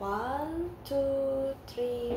One, two, three,